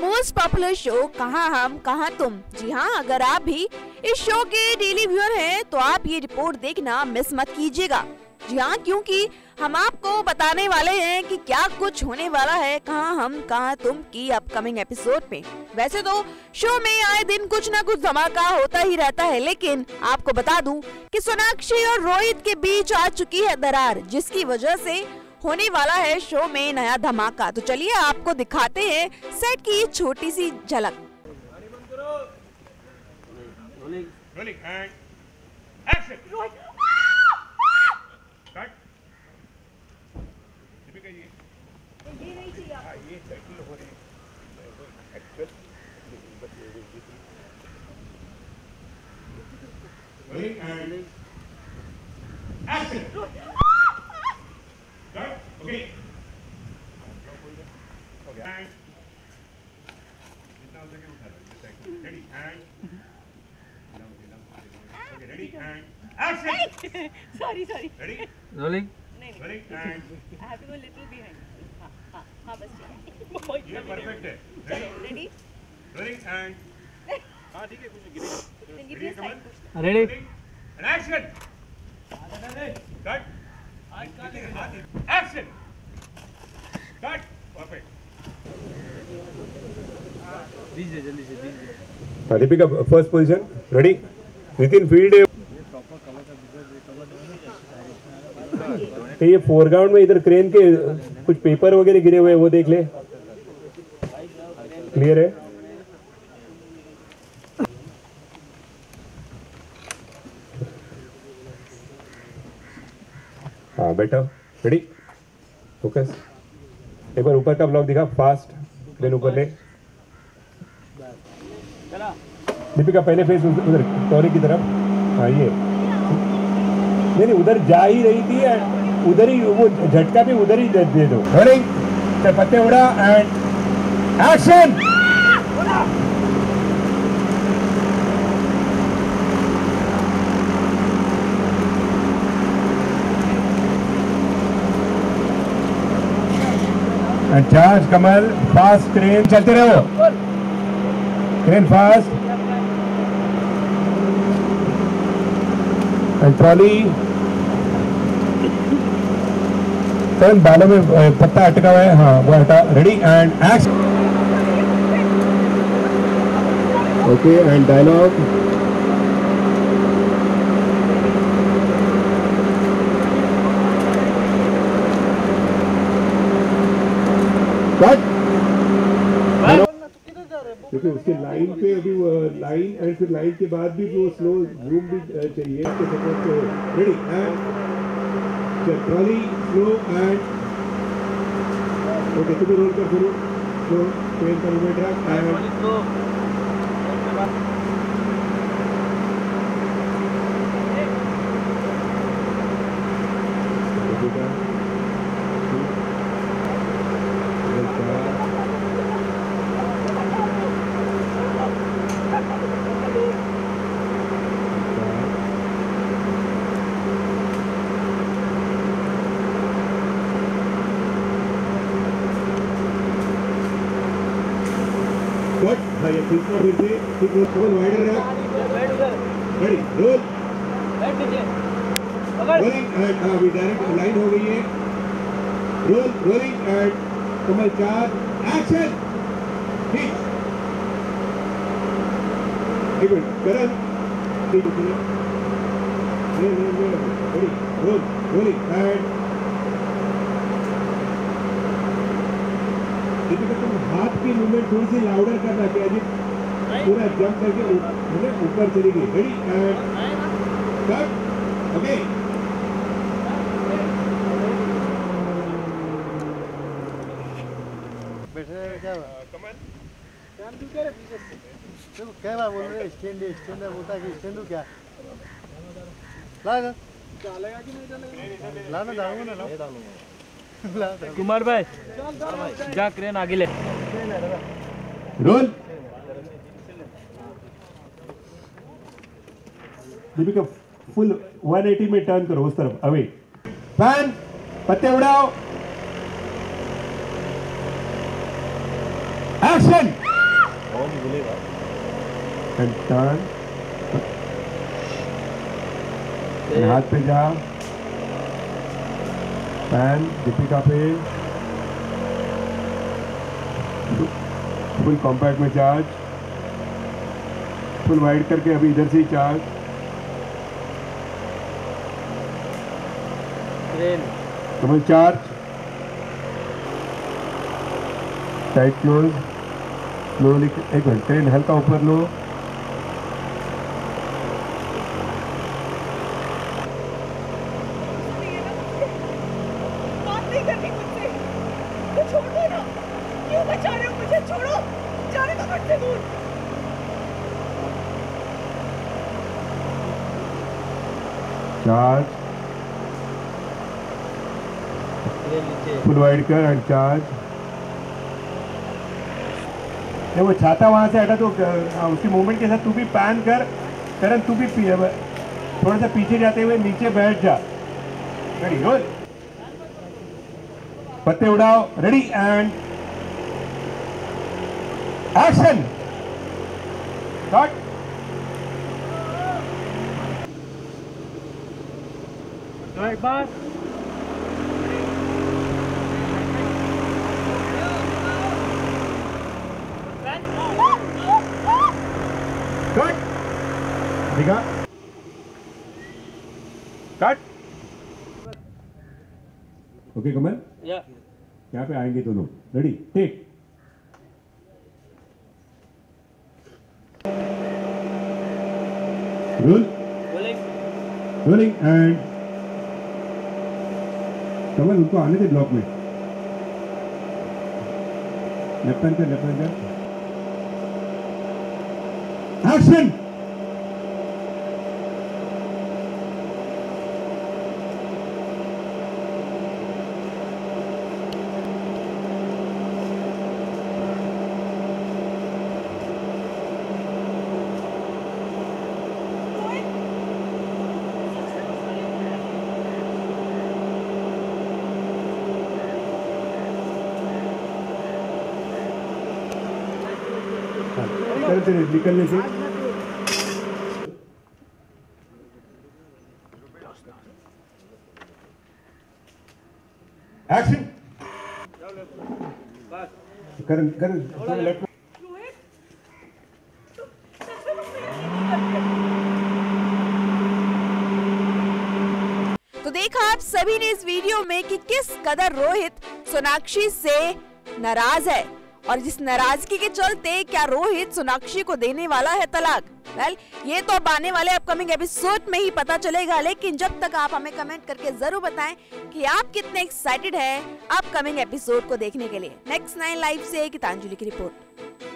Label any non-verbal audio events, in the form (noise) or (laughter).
Most popular show कहाँ हम, कहाँ तुम? जी हाँ अगर आप भी इस शो के डेली व्यूअर हैं तो आप ये रिपोर्ट देखना मिस मत कीजिएगा। जी हाँ क्योंकि हम आपको बताने वाले हैं कि क्या कुछ होने वाला है, कहाँ हम, कहाँ तुम की अपकमिंग एपिसोड में। वैसे तो शो में आए दिन कुछ ना कुछ धमाका होता ही रहता है, लेकिन आपको बता दूँ कि सोनाक्षी और रोहित के बीच आ चुकी है दरार, जिसकी वजह से होने वाला है शो में नया धमाका। तो चलिए आपको दिखाते हैं सेट की छोटी सी झलक। And action. Cut. Deepika ji ये नहीं चाहिए हाँ ये सेटल हो रहे हैं एक्चुअल बस ये ये ये Rolling and action. Cut. Okay. Okay. And जितना हो सके उठा लो ये second ready and Okay, ready and action. (laughs) Sorry sorry Ready, rolling नहीं नहीं. Ready? And I have to go little behind हाँ हाँ हाँ बस ठीक है. (laughs) ये perfect है. रेडी rolling and हाँ ठीक है कुछ? Ready and action. Cut. Action. Cut. Perfect. दीजिए जल्दी से दीजिए Deepika first position ready Nitin field ये फोरग्राउंड में इधर क्रेन के कुछ पेपर वगैरह गिरे हुए हैं, वो देख ले। क्लियर है? हाँ बेटा रेडी फोकस एक बार ऊपर का ब्लॉक दिखा फास्ट देन ऊपर ले। दीपिका, पहले फेस उधर टॉरी की तरफ़। हाँ ये। नहीं नहीं, उधर जा ही रही थी उधर ही वो झटका भी उधर ही दे, दे दो। रोलिंग चल पत्ते उड़ा and action charge Kamal fast train चलते रहो। Train fast and trolley turn बालों में पत्ता अटका हुआ है। हाँ वो हटा ready and x okay and dialogue क्योंकि उसके लाइन पे अभी लाइन एंड फिर लाइन के बाद भी वो स्लो घूम भी चाहिए रेडी एंड चल ट्रॉली स्लो एंड ओके तुम्हें रोल कर शुरू स्लो ट्रेन का मूवमेंट है हाँ ये ठीक है फिर से ठीक है थोड़ा वाइडर रख रेडी रोल रोलिंग एंड हाँ अभी डायरेक्ट लाइन हो गई है रोल रोलिंग एंड कमल चार एक्शन ठीक एक मिनट करण ठीक है ले ले ready roll rolling and Deepika तुम हाथ की मूवमेंट थोड़ी सी लाउडर करना क्या जी पूरा जंप करके मतलब ऊपर चली गई। रेडी कट ओके देखो क्या बोल रहे स्टैंड स्टैंड बोलता है कि स्टैंड क्या? ला ना कि नहीं चलेगा ला ना डालूँगा ना। डालूँगा। कुमार भाई, जा क्रेन आगे ले। रोल। दीपिका फुल 180 में टर्न करो उस तरफ़। अवे फ़ैन पत्ते उड़ाओ। एक्शन टर्न हाथ पे जा पैन दीपिका पे फुल कॉम्पैक्ट में चार्ज फुल वाइड करके अभी इधर से ही charge crane charge tight close slowly एक मिनट ट्रेन हल्का ऊपर लो बात नहीं करनी मुझसे तो छोड़ दो ना क्यों बचा रहे हो मुझे छोड़ो कर नहीं वो छाता वहाँ से हटा तो उसकी मूवमेंट के साथ तू भी पैन कर, करण, तू भी थोड़ा सा पीछे जाते हुए नीचे बैठ जा। रेडी पत्ते उड़ाओ रेडी एंड एक्शन कट तो एक बार कट दिखा कट ओके कमल या यहाँ पे आएँगे दोनों. रेडी टेक रोल बोले रोलिंग एंड कमल उनको आने दे ब्लॉक में लेफ़्ट हैंड कर लेफ़्ट हैंड कर एक्शन कर तेरे निकलने से। एक्शन कर कर तो देखा आप सभी ने इस वीडियो में कि किस कदर रोहित सोनाक्षी से नाराज़ है। और जिस नाराज़गी के चलते क्या रोहित सोनाक्षी को देने वाला है तलाक? वेल ये तो अब आने वाले अपकमिंग एपिसोड में ही पता चलेगा, लेकिन जब तक आप हमें कमेंट करके ज़रूर बताएँ कि आप कितने एक्साइटेड हैं अपकमिंग एपिसोड को देखने के लिए। नेक्स्ट नाइन लाइव से गीतांजलि की रिपोर्ट